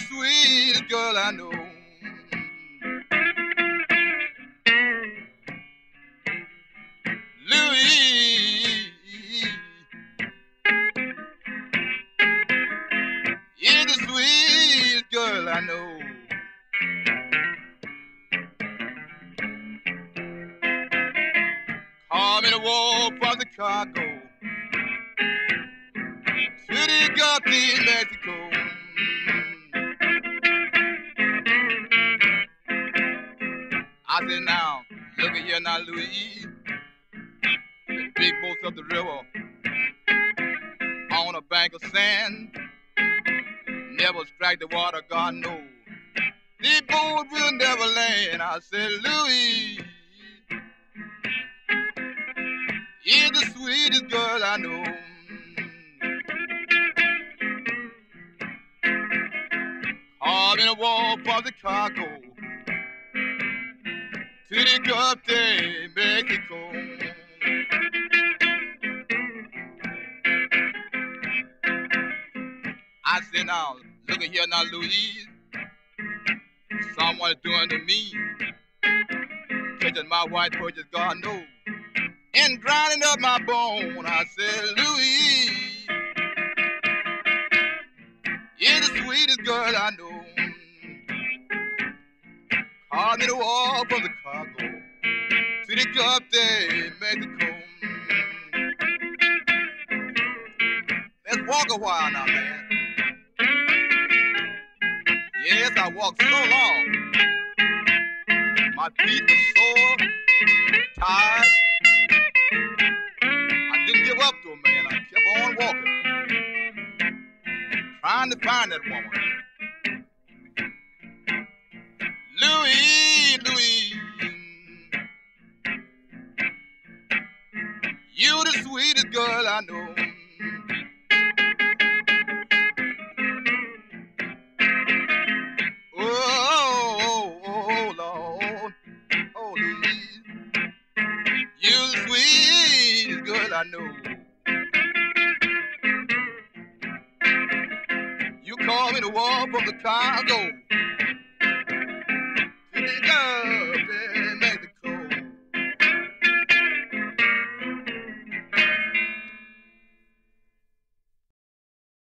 sweetest girl I know. You're the sweetest girl I know. From Chicago to the I said, now, look at here now, Louise. The big boats up the river on a bank of sand. Never strike the water, God knows. The boat will never land. I said, Louise. You're the sweetest girl I know. I'm in a walk for the de Mexico. I said, now, look at here now, Louise. Someone doing to me. Touching my white purchase, God knows and grinding up my bone. I said, Louise, you're the sweetest girl I know. Me to walk from the cargo to the Gulf de Mexico. Let's walk a while now, man. Yes, I walked so long. My feet were sore, tired. I didn't give up to man. I kept on walking. Trying to find that woman. You the sweetest girl I know. Oh, Lord. Oh. You the sweetest girl I know. You call me to walk from the Gulf